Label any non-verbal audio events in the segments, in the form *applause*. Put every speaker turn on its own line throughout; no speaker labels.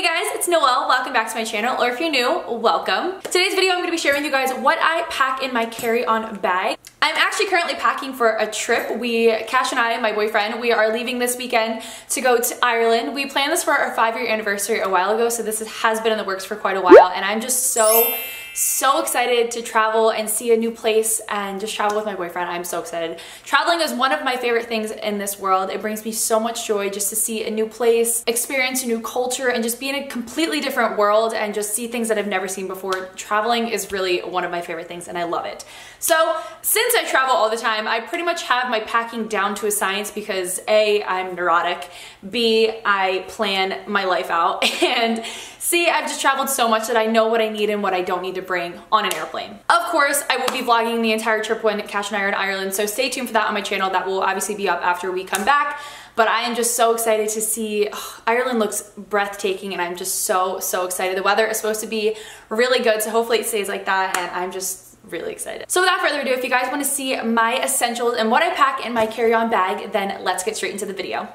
Hey guys, it's Noel. Welcome back to my channel, or if you're new, welcome. Today's video I'm going to be sharing with you guys what I pack in my carry-on bag. I'm actually currently packing for a trip. We, Cash and I, my boyfriend, we are leaving this weekend to go to Ireland. We planned this for our five-year anniversary a while ago, so this has been in the works for quite a while, and I'm just so so excited to travel and see a new place and just travel with my boyfriend. I'm so excited. Traveling is one of my favorite things in this world. It brings me so much joy just to see a new place, experience a new culture, and just be in a completely different world and just see things that I've never seen before. Traveling is really one of my favorite things and I love it. So since I travel all the time, I pretty much have my packing down to a science because A, I'm neurotic, B, I plan my life out, *laughs* and C, I've just traveled so much that I know what I need and what I don't need to bring on an airplane. Of course, I will be vlogging the entire trip when Cash and I are in Ireland, so stay tuned for that on my channel. That will obviously be up after we come back but I am just so excited to see oh, Ireland looks breathtaking and I'm just so so excited the weather is supposed to be really good so hopefully it stays like that and I'm just really excited. So without further ado, if you guys want to see my essentials and what I pack in my carry-on bag, then let's get straight into the video.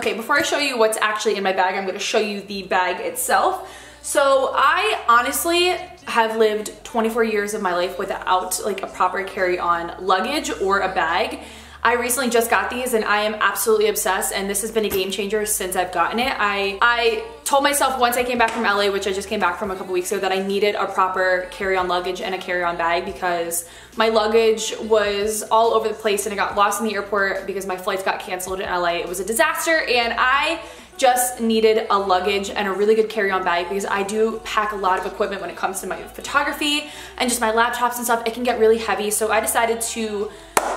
Okay, before I show you what's actually in my bag, I'm gonna show you the bag itself. So I honestly have lived 24 years of my life without like a proper carry-on luggage or a bag. I recently just got these and I am absolutely obsessed and this has been a game changer since I've gotten it. I, I told myself once I came back from LA, which I just came back from a couple weeks ago, that I needed a proper carry-on luggage and a carry-on bag because my luggage was all over the place and it got lost in the airport because my flights got canceled in LA. It was a disaster and I just needed a luggage and a really good carry-on bag because I do pack a lot of equipment when it comes to my photography and just my laptops and stuff. It can get really heavy. So I decided to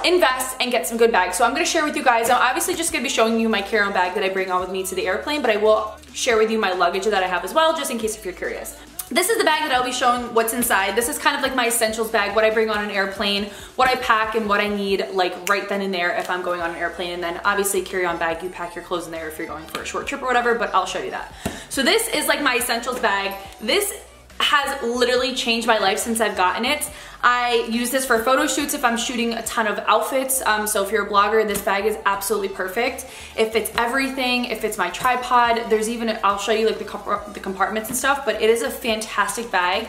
invest and get some good bags. So I'm gonna share with you guys, I'm obviously just gonna be showing you my carry-on bag that I bring on with me to the airplane, but I will share with you my luggage that I have as well, just in case if you're curious. This is the bag that I'll be showing what's inside. This is kind of like my essentials bag, what I bring on an airplane, what I pack and what I need like right then and there if I'm going on an airplane. And then obviously carry-on bag, you pack your clothes in there if you're going for a short trip or whatever, but I'll show you that. So this is like my essentials bag. This has literally changed my life since I've gotten it. I use this for photo shoots if I'm shooting a ton of outfits. Um, so if you're a blogger, this bag is absolutely perfect. If it's everything, if it's my tripod, there's even, I'll show you like the, the compartments and stuff, but it is a fantastic bag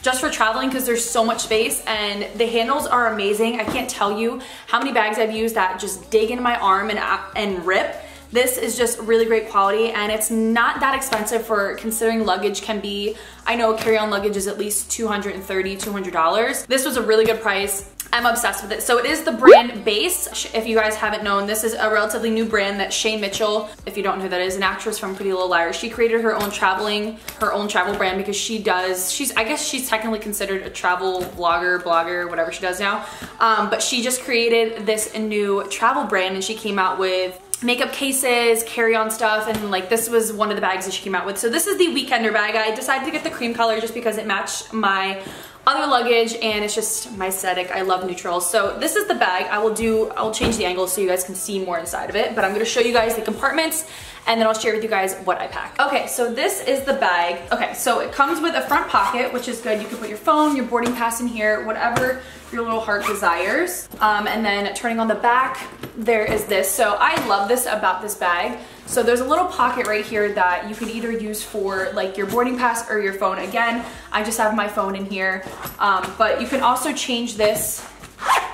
just for traveling because there's so much space and the handles are amazing. I can't tell you how many bags I've used that just dig into my arm and, and rip this is just really great quality and it's not that expensive for considering luggage can be, I know carry-on luggage is at least $230, $200. This was a really good price. I'm obsessed with it. So it is the brand Beis. If you guys haven't known, this is a relatively new brand that Shay Mitchell, if you don't know who that is, an actress from Pretty Little Liars. She created her own traveling, her own travel brand because she does, she's, I guess she's technically considered a travel vlogger, blogger, whatever she does now. Um, but she just created this new travel brand and she came out with makeup cases, carry-on stuff, and like this was one of the bags that she came out with. So this is the Weekender bag. I decided to get the cream color just because it matched my other luggage and it's just my aesthetic. I love neutrals. So this is the bag. I will do, I'll change the angle so you guys can see more inside of it, but I'm gonna show you guys the compartments and then I'll share with you guys what I pack. Okay, so this is the bag. Okay, so it comes with a front pocket, which is good. You can put your phone, your boarding pass in here, whatever your little heart desires. Um, and then turning on the back, there is this. So I love this about this bag. So there's a little pocket right here that you can either use for like your boarding pass or your phone. Again, I just have my phone in here, um, but you can also change this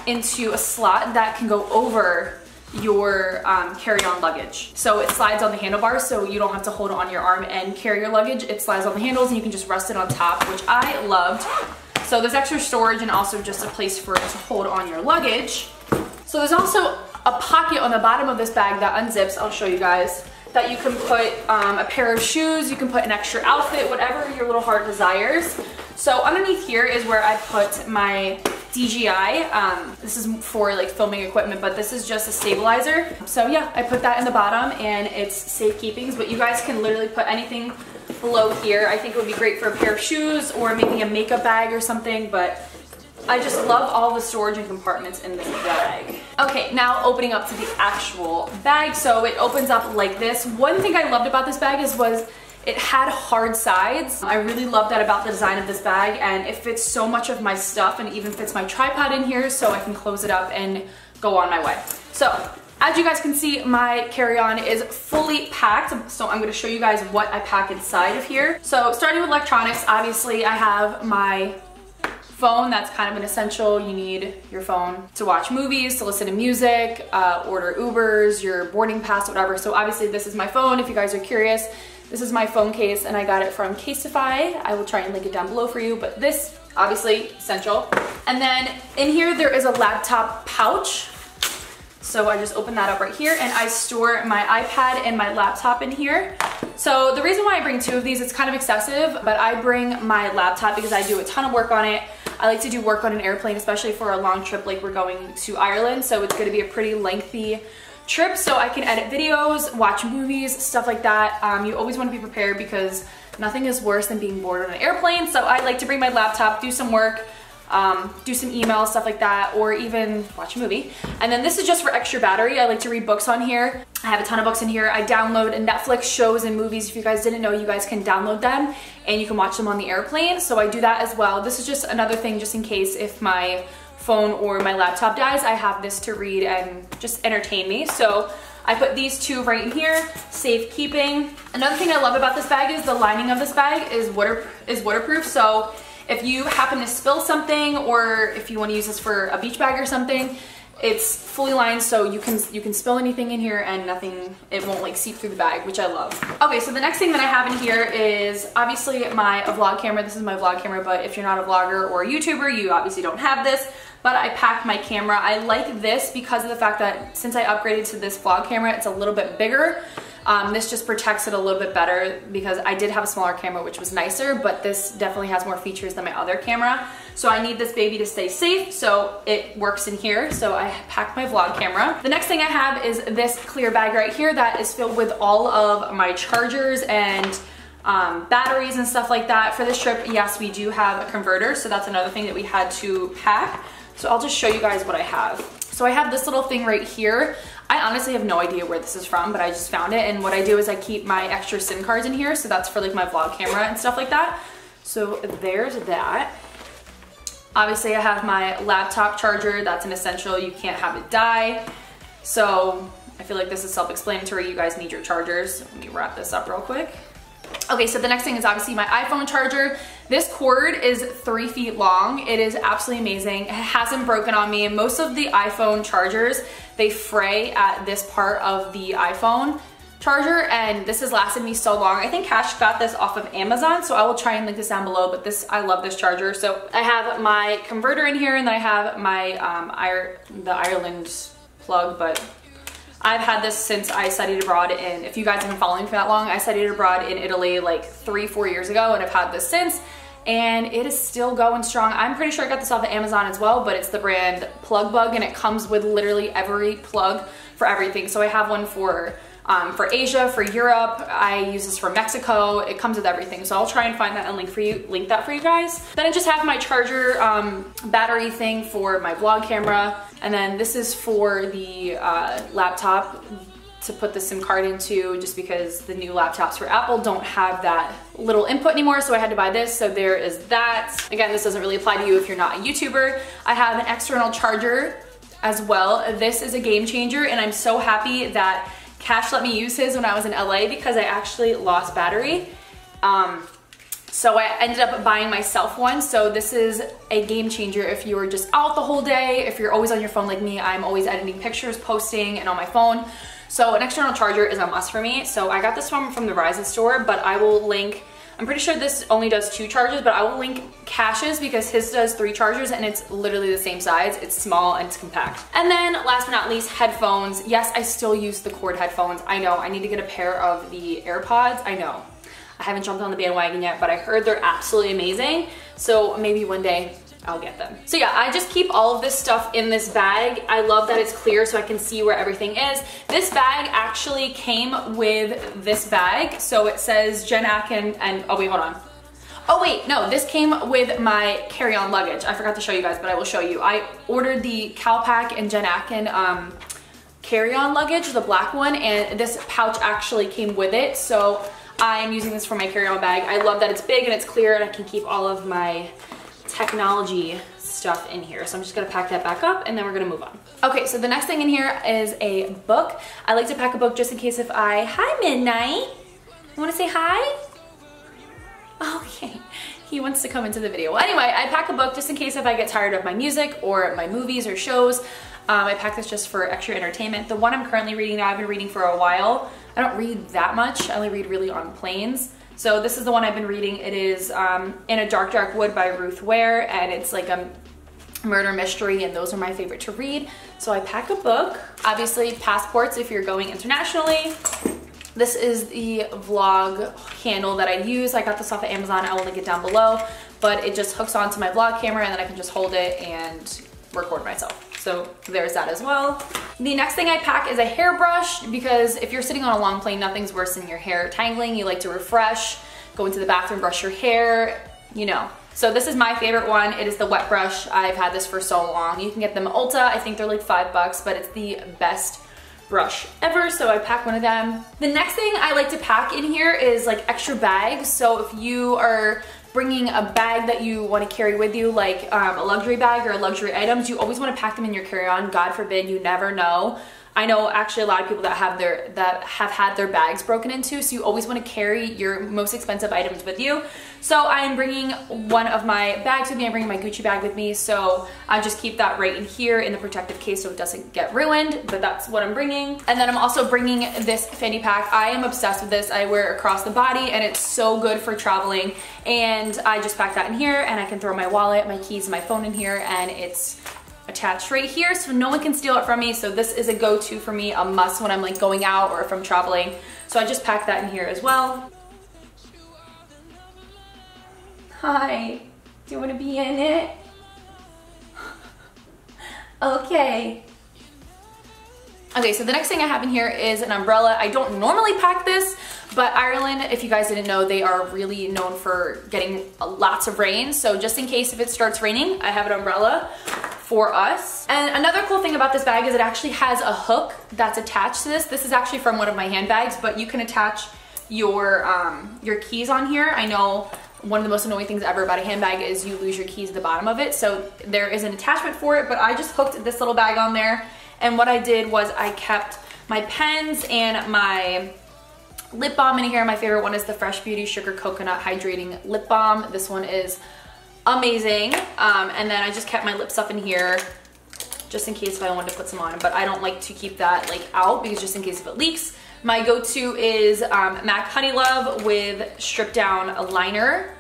into a slot that can go over your um, carry-on luggage. So it slides on the handlebars so you don't have to hold it on your arm and carry your luggage. It slides on the handles and you can just rest it on top, which I loved. So there's extra storage and also just a place for it to hold on your luggage. So there's also a pocket on the bottom of this bag that unzips, I'll show you guys, that you can put um, a pair of shoes, you can put an extra outfit, whatever your little heart desires. So underneath here is where I put my DJI. Um, this is for like filming equipment, but this is just a stabilizer. So yeah, I put that in the bottom and it's safekeepings, but you guys can literally put anything below here. I think it would be great for a pair of shoes or maybe a makeup bag or something, but I just love all the storage and compartments in this bag. Okay, now opening up to the actual bag. So it opens up like this. One thing I loved about this bag is was It had hard sides. I really love that about the design of this bag and it fits so much of my stuff and even fits my tripod in here so I can close it up and go on my way. So as you guys can see, my carry-on is fully packed, so I'm gonna show you guys what I pack inside of here. So starting with electronics, obviously I have my phone, that's kind of an essential. You need your phone to watch movies, to listen to music, uh, order Ubers, your boarding pass, whatever. So obviously this is my phone, if you guys are curious. This is my phone case and I got it from Casetify. I will try and link it down below for you, but this, obviously, essential. And then in here there is a laptop pouch so I just open that up right here and I store my iPad and my laptop in here. So the reason why I bring two of these, it's kind of excessive, but I bring my laptop because I do a ton of work on it. I like to do work on an airplane, especially for a long trip like we're going to Ireland. So it's gonna be a pretty lengthy trip so I can edit videos, watch movies, stuff like that. Um, you always wanna be prepared because nothing is worse than being bored on an airplane. So I like to bring my laptop, do some work, um, do some emails, stuff like that, or even watch a movie. And then this is just for extra battery. I like to read books on here. I have a ton of books in here. I download Netflix shows and movies. If you guys didn't know, you guys can download them and you can watch them on the airplane. So I do that as well. This is just another thing just in case if my phone or my laptop dies, I have this to read and just entertain me. So I put these two right in here, safekeeping. Another thing I love about this bag is the lining of this bag is water is waterproof. So if you happen to spill something or if you want to use this for a beach bag or something, it's fully lined so you can you can spill anything in here and nothing it won't like seep through the bag which I love. Okay so the next thing that I have in here is obviously my vlog camera. This is my vlog camera but if you're not a vlogger or a youtuber you obviously don't have this but I packed my camera. I like this because of the fact that since I upgraded to this vlog camera it's a little bit bigger um, this just protects it a little bit better because I did have a smaller camera which was nicer, but this definitely has more features than my other camera. So I need this baby to stay safe, so it works in here. So I packed my vlog camera. The next thing I have is this clear bag right here that is filled with all of my chargers and um, batteries and stuff like that. For this trip, yes, we do have a converter, so that's another thing that we had to pack. So I'll just show you guys what I have. So I have this little thing right here. I honestly have no idea where this is from, but I just found it. And what I do is I keep my extra SIM cards in here. So that's for like my vlog camera and stuff like that. So there's that. Obviously I have my laptop charger. That's an essential. You can't have it die. So I feel like this is self-explanatory. You guys need your chargers. Let me wrap this up real quick. Okay, so the next thing is obviously my iPhone charger. This cord is three feet long. It is absolutely amazing. It hasn't broken on me. Most of the iPhone chargers, they fray at this part of the iPhone charger and this has lasted me so long. I think Cash got this off of Amazon, so I will try and link this down below, but this, I love this charger. So I have my converter in here and then I have my, um, the Ireland plug, but I've had this since I studied abroad and if you guys have been following for that long, I studied abroad in Italy like three, four years ago and I've had this since and it is still going strong. I'm pretty sure I got this off of Amazon as well, but it's the brand Plug Bug and it comes with literally every plug for everything. So I have one for um, for Asia, for Europe. I use this for Mexico. It comes with everything. So I'll try and find that and link for you, link that for you guys. Then I just have my charger um, battery thing for my vlog camera. And then this is for the uh, laptop to put the SIM card into just because the new laptops for Apple don't have that little input anymore so I had to buy this so there is that. Again this doesn't really apply to you if you're not a YouTuber. I have an external charger as well. This is a game changer and I'm so happy that Cash let me use his when I was in LA because I actually lost battery. Um, so I ended up buying myself one. So this is a game changer if you're just out the whole day, if you're always on your phone like me, I'm always editing pictures, posting, and on my phone. So an external charger is a must for me. So I got this one from the Verizon store, but I will link I'm pretty sure this only does two charges, but I will link Cash's because his does three chargers and it's literally the same size. It's small and it's compact. And then last but not least, headphones. Yes, I still use the cord headphones. I know, I need to get a pair of the AirPods. I know. I haven't jumped on the bandwagon yet, but I heard they're absolutely amazing. So maybe one day I'll get them. So yeah, I just keep all of this stuff in this bag. I love that it's clear so I can see where everything is. This bag actually came with this bag. So it says Jen Atkin and, oh wait, hold on. Oh wait, no, this came with my carry-on luggage. I forgot to show you guys, but I will show you. I ordered the Calpak and Jen Atkin um, carry-on luggage, the black one, and this pouch actually came with it. So I'm using this for my carry-on bag. I love that it's big and it's clear and I can keep all of my technology stuff in here. So I'm just gonna pack that back up and then we're gonna move on. Okay, so the next thing in here is a book. I like to pack a book just in case if I, hi Midnight. You wanna say hi? Okay, he wants to come into the video. Well, anyway, I pack a book just in case if I get tired of my music or my movies or shows. Um, I pack this just for extra entertainment. The one I'm currently reading I've been reading for a while. I don't read that much. I only read really on planes. So this is the one I've been reading. It is um, In a Dark Dark Wood by Ruth Ware and it's like a murder mystery and those are my favorite to read. So I pack a book. Obviously passports if you're going internationally. This is the vlog handle that I use. I got this off of Amazon. I will link it down below, but it just hooks onto my vlog camera and then I can just hold it and record myself. So there's that as well. The next thing I pack is a hairbrush because if you're sitting on a long plane, nothing's worse than your hair tangling. You like to refresh, go into the bathroom, brush your hair, you know. So this is my favorite one. It is the wet brush. I've had this for so long. You can get them Ulta. I think they're like five bucks, but it's the best brush ever, so I pack one of them. The next thing I like to pack in here is like extra bags. So if you are bringing a bag that you want to carry with you, like um, a luxury bag or luxury items, you always want to pack them in your carry-on. God forbid, you never know. I know actually a lot of people that have their that have had their bags broken into, so you always want to carry your most expensive items with you. So I'm bringing one of my bags with me. I'm bringing my Gucci bag with me, so I just keep that right in here in the protective case so it doesn't get ruined, but that's what I'm bringing. And then I'm also bringing this fanny pack. I am obsessed with this. I wear it across the body and it's so good for traveling. And I just pack that in here and I can throw my wallet, my keys, my phone in here and it's attached right here so no one can steal it from me. So this is a go-to for me, a must when I'm like going out or if I'm traveling. So I just pack that in here as well. Hi, do you want to be in it? *laughs* okay. Okay, so the next thing I have in here is an umbrella. I don't normally pack this, but Ireland, if you guys didn't know, they are really known for getting lots of rain. So just in case if it starts raining, I have an umbrella for us. And another cool thing about this bag is it actually has a hook that's attached to this. This is actually from one of my handbags, but you can attach your, um, your keys on here. I know one of the most annoying things ever about a handbag is you lose your keys at the bottom of it. So there is an attachment for it, but I just hooked this little bag on there. And what I did was I kept my pens and my lip balm in here. My favorite one is the Fresh Beauty Sugar Coconut Hydrating Lip Balm. This one is amazing. Um, and then I just kept my lips up in here just in case if I wanted to put some on, but I don't like to keep that like out because just in case if it leaks. My go-to is um, MAC Honey Love with Strip Down Liner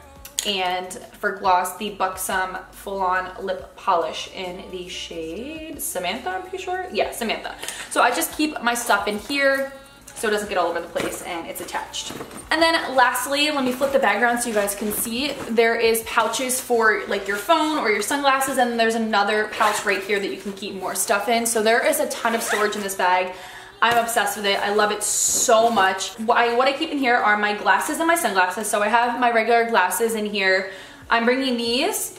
and for gloss, the Buxom Full On Lip Polish in the shade Samantha, I'm pretty sure. Yeah, Samantha. So I just keep my stuff in here so it doesn't get all over the place and it's attached. And then lastly, let me flip the bag around so you guys can see. There is pouches for like your phone or your sunglasses and there's another pouch right here that you can keep more stuff in. So there is a ton of storage in this bag. I'm obsessed with it. I love it so much. What I, what I keep in here are my glasses and my sunglasses. So I have my regular glasses in here. I'm bringing these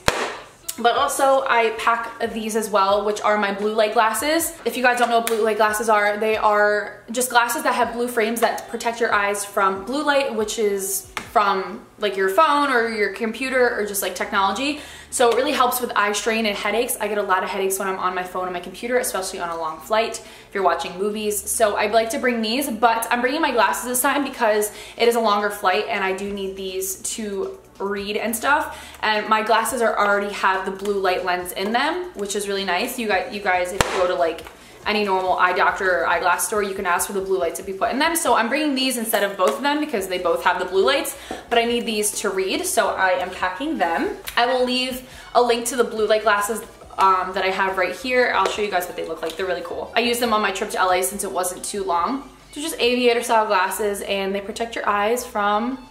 but also I pack these as well, which are my blue light glasses. If you guys don't know what blue light glasses are, they are just glasses that have blue frames that protect your eyes from blue light, which is from like your phone or your computer or just like technology. So it really helps with eye strain and headaches. I get a lot of headaches when I'm on my phone and my computer, especially on a long flight if you're watching movies. So I'd like to bring these, but I'm bringing my glasses this time because it is a longer flight and I do need these to read and stuff. And my glasses are already have the blue light lens in them, which is really nice. You guys, you guys, if you go to like any normal eye doctor or eyeglass store, you can ask for the blue lights to be put in them. So I'm bringing these instead of both of them because they both have the blue lights, but I need these to read, so I am packing them. I will leave a link to the blue light glasses um, that I have right here. I'll show you guys what they look like. They're really cool. I used them on my trip to LA since it wasn't too long. They're just aviator style glasses and they protect your eyes from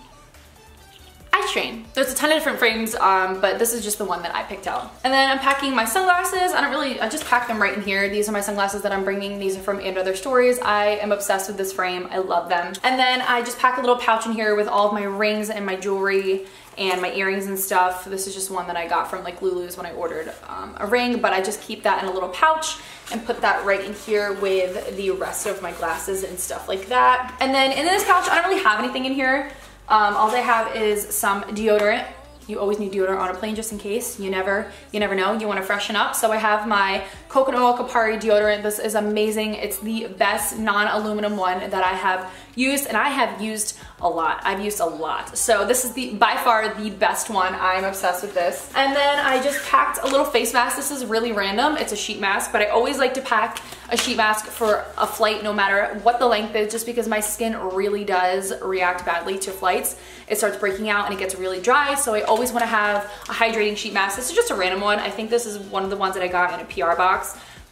eye strain. There's a ton of different frames, um, but this is just the one that I picked out. And then I'm packing my sunglasses. I don't really, I just pack them right in here. These are my sunglasses that I'm bringing. These are from And Other Stories. I am obsessed with this frame. I love them. And then I just pack a little pouch in here with all of my rings and my jewelry and my earrings and stuff. This is just one that I got from like Lulu's when I ordered um, a ring, but I just keep that in a little pouch and put that right in here with the rest of my glasses and stuff like that. And then in this pouch, I don't really have anything in here. Um, all I have is some deodorant you always need deodorant on a plane just in case. You never, you never know. You want to freshen up. So I have my coconut oil Kopari deodorant. This is amazing. It's the best non-aluminum one that I have used and I have used a lot. I've used a lot. So this is the by far the best one. I'm obsessed with this. And then I just packed a little face mask. This is really random. It's a sheet mask, but I always like to pack a sheet mask for a flight no matter what the length is just because my skin really does react badly to flights. It starts breaking out and it gets really dry. So I always want to have a hydrating sheet mask. This is just a random one. I think this is one of the ones that I got in a PR box,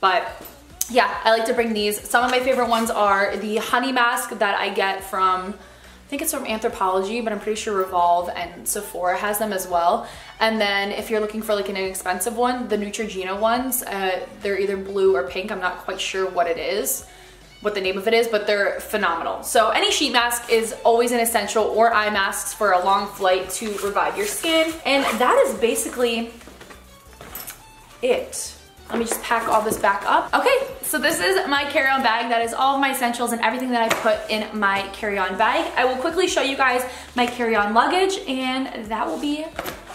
but yeah, I like to bring these. Some of my favorite ones are the honey mask that I get from, I think it's from Anthropologie, but I'm pretty sure Revolve and Sephora has them as well. And then if you're looking for like an inexpensive one, the Neutrogena ones, uh, they're either blue or pink. I'm not quite sure what it is what the name of it is, but they're phenomenal. So any sheet mask is always an essential or eye masks for a long flight to revive your skin. And that is basically it. Let me just pack all this back up. Okay, so this is my carry-on bag. That is all of my essentials and everything that I put in my carry-on bag. I will quickly show you guys my carry-on luggage and that will be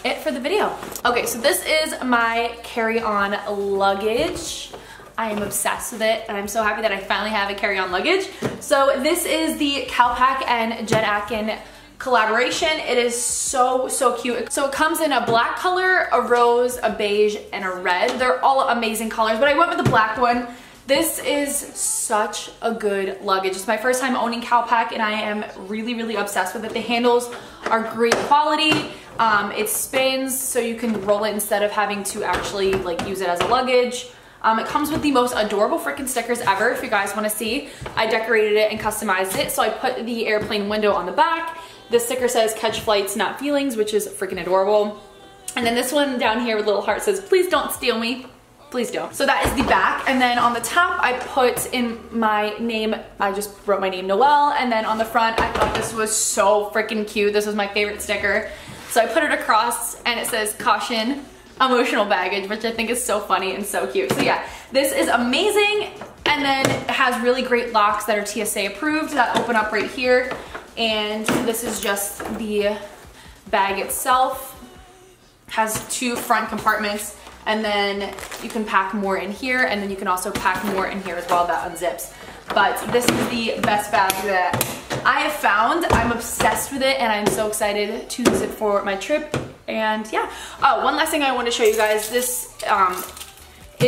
it for the video. Okay, so this is my carry-on luggage. I am obsessed with it and I'm so happy that I finally have a carry-on luggage. So this is the Calpak and Jen Atkin collaboration. It is so, so cute. So it comes in a black color, a rose, a beige, and a red. They're all amazing colors, but I went with the black one. This is such a good luggage. It's my first time owning Calpak and I am really, really obsessed with it. The handles are great quality. Um, it spins so you can roll it instead of having to actually like use it as a luggage. Um, it comes with the most adorable freaking stickers ever if you guys want to see. I decorated it and customized it. So I put the airplane window on the back the sticker says catch flights, not feelings, which is freaking adorable. And then this one down here with little heart says, please don't steal me. Please don't. So that is the back. And then on the top, I put in my name. I just wrote my name, Noel. And then on the front, I thought this was so freaking cute. This was my favorite sticker. So I put it across and it says caution, emotional baggage, which I think is so funny and so cute. So yeah, this is amazing. And then it has really great locks that are TSA approved that open up right here. And this is just the bag itself. Has two front compartments and then you can pack more in here and then you can also pack more in here as well that unzips. But this is the best bag that I have found. I'm obsessed with it and I'm so excited to use it for my trip. And yeah, oh, one last thing I want to show you guys. This um,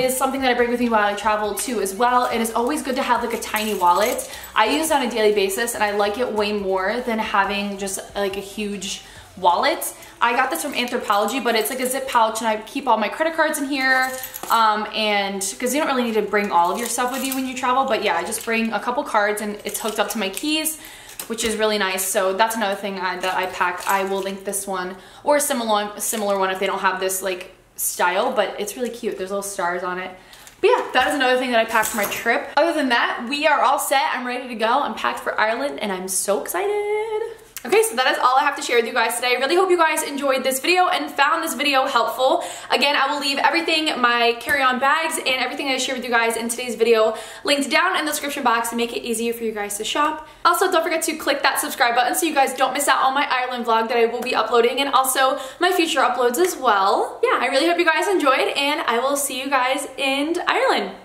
is something that I bring with me while I travel too as well. It is always good to have like a tiny wallet. I use it on a daily basis and I like it way more than having just like a huge wallet. I got this from Anthropologie, but it's like a zip pouch and I keep all my credit cards in here. Um, and because you don't really need to bring all of your stuff with you when you travel, but yeah, I just bring a couple cards and it's hooked up to my keys which is really nice. So that's another thing I, that I pack. I will link this one or a similar, similar one if they don't have this like style, but it's really cute. There's little stars on it. But yeah, that is another thing that I packed for my trip. Other than that, we are all set. I'm ready to go. I'm packed for Ireland and I'm so excited. Okay, so that is all I have to share with you guys today. I really hope you guys enjoyed this video and found this video helpful. Again, I will leave everything, my carry-on bags and everything I shared with you guys in today's video linked down in the description box to make it easier for you guys to shop. Also, don't forget to click that subscribe button so you guys don't miss out on my Ireland vlog that I will be uploading and also my future uploads as well. Yeah, I really hope you guys enjoyed and I will see you guys in Ireland.